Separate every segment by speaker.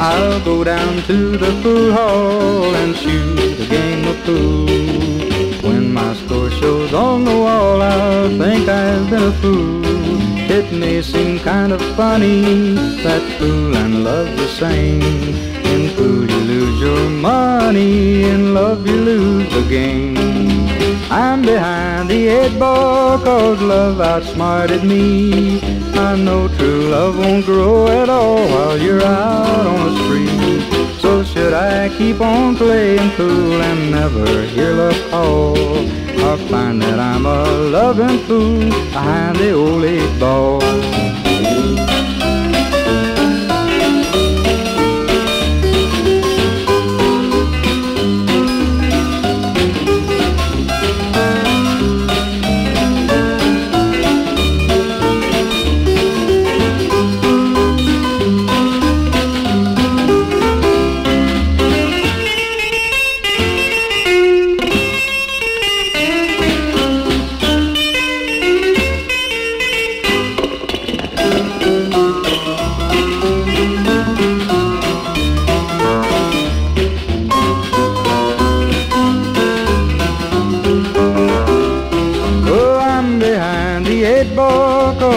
Speaker 1: I'll go down to the pool hall and shoot a game of pool. When my score shows on the wall, I'll think I've been a fool. It may seem kind of funny that fool and love the same. In pool you lose your money, in love you lose the game. I'm behind the eight ball cause love outsmarted me. I know true love won't grow at all while you're out keep on playing pool and never hear love call? Or find that I'm a loving fool behind the old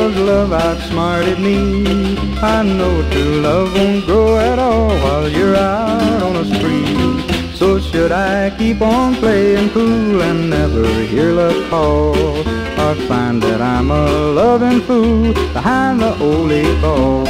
Speaker 1: cause love outsmarted me. I know true love won't grow at all while you're out on a street. So should I keep on playing pool and never hear love call? Or find that I'm a loving fool behind the old eight ball?